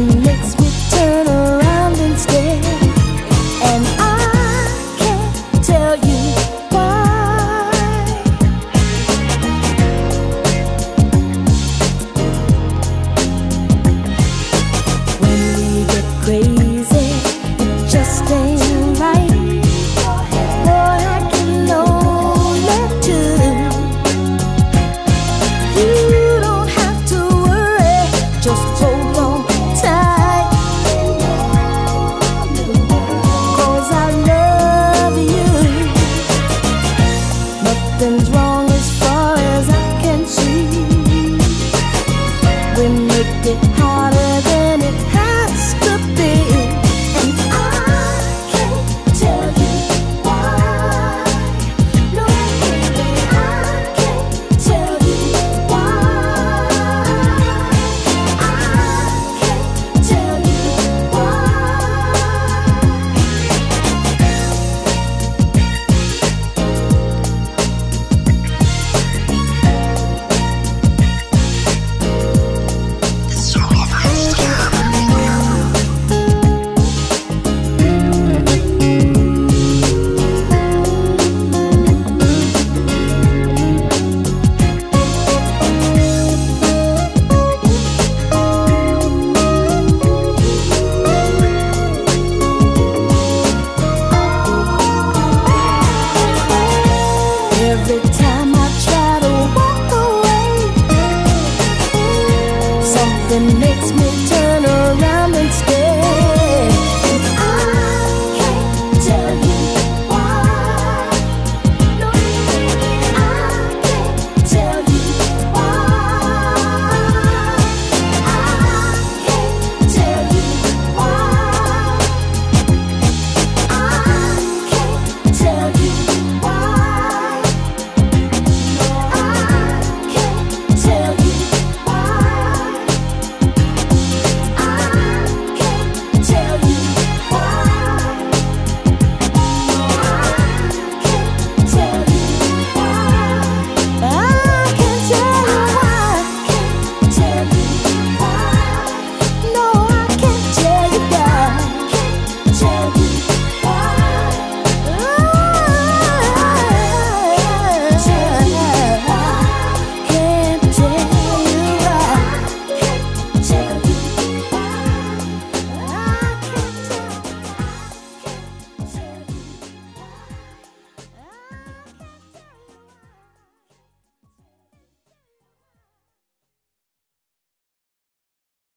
makes me make it harder that makes